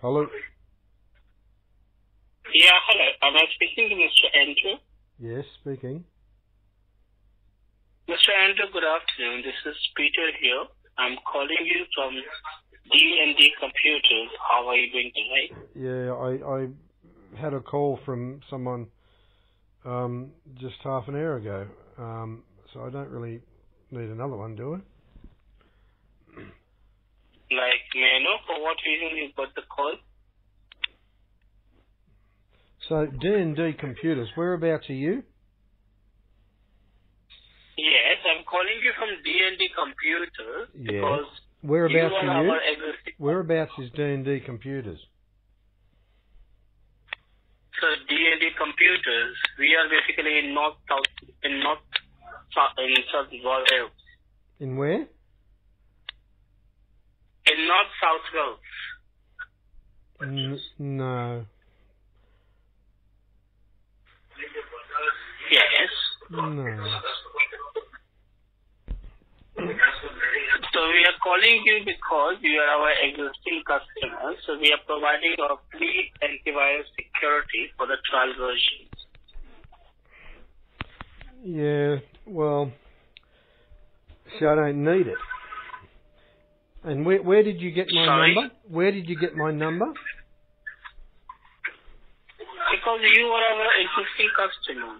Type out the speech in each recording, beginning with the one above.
Hello. Yeah, hello. Am I speaking to Mr. Andrew? Yes, speaking. Mr. Andrew, good afternoon. This is Peter here. I'm calling you from D&D Computers. How are you doing tonight? Yeah, I I had a call from someone um, just half an hour ago, um, so I don't really need another one, do I? May I know for what reason you got the call? So D and D computers, whereabouts are you? Yes, I'm calling you from D&D Computers Yes. because Whereabouts you are are you? our existing. Whereabouts is D and D computers? So D&D Computers, we are basically in North South in North in South Wales. In where? North South Wales. N- no, Yes. no. So we are calling you because you are our existing customer. So we are providing a free antivirus security for the trial version. Yeah, well, see, I don't need it. And where where did you get my Sorry? number? Where did you get my number? Because you are our existing customer.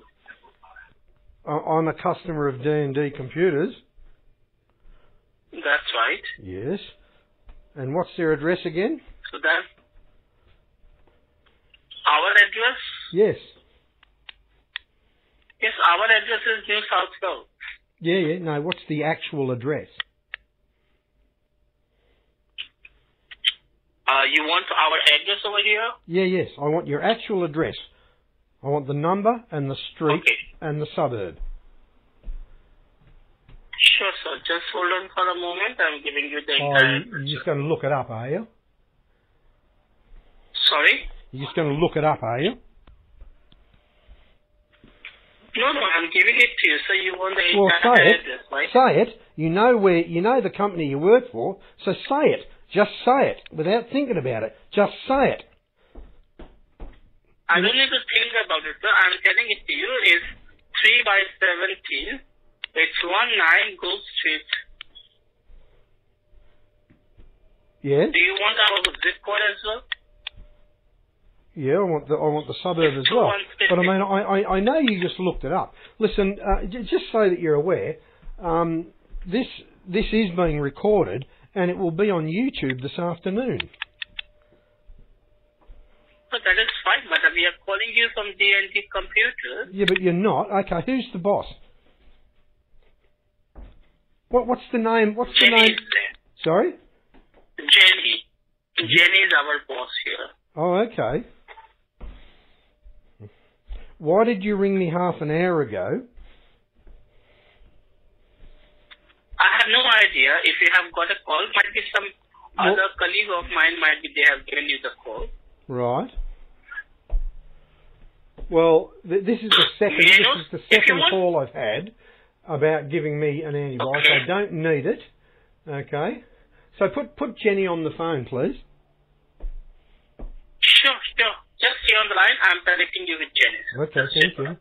I'm a customer of D and D computers. That's right. Yes. And what's their address again? So that our address, Yes. yes, our address is New South Wales. Yeah, yeah. No, what's the actual address? Uh, you want our address over here? Yeah, yes. I want your actual address. I want the number and the street Okay. and the suburb. Sure, sir. Just hold on for a moment. I'm giving you the Oh, entire address. you're just going to look it up, are you? Sorry? You're just going to look it up, are you? No, no, I'm giving it to you. So you want the Well, entire say it. right? Say it. You know where you know the company you work for, so say it. Just say it without thinking about it. Just say it. I don't need to think about it, sir. I'm telling it to you. It's 3 by 17. It's 19 Gold Street. Yeah. Do you want our zip code as well? Yeah, I want the I want the suburb as well. But I mean, I, I, I know you just looked it up. Listen, uh, j- just so that you're aware, um, this this is being recorded and it will be on YouTube this afternoon. So that is fine, but we are calling you from D&D Computers. Yeah, but you're not. Okay, who's the boss? What what's the name? What's the name? there. Sorry. Jenny. Jenny is our boss here. Oh, okay. Why did you ring me half an hour ago? I have no idea if you have got a call. Might be some Well- other colleague of mine. Might be they have given you the call. Right. Well, th- this is the second. May I This is the second call I've had about giving me an antibiotic. Okay. I don't need it. Okay. So put put Jenny on the phone, please. Sure, sure. Just stay on the line. I'm connecting you with Jenny. Okay, thank you.